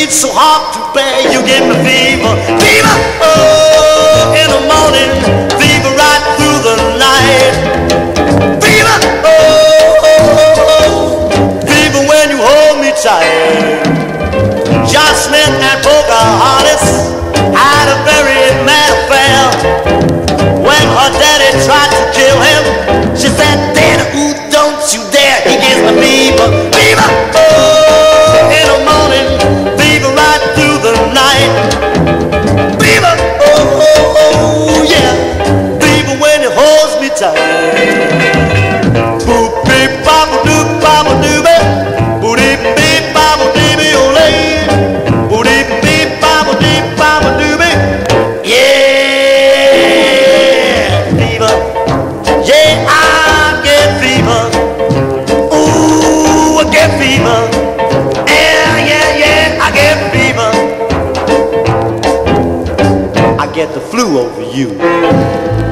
it's so hard to bear. You give me fever, fever, oh, in the morning, fever right through the night. Fever, oh, oh, oh fever when you hold me tight. Jocelyn and Bogart. get the flu over you.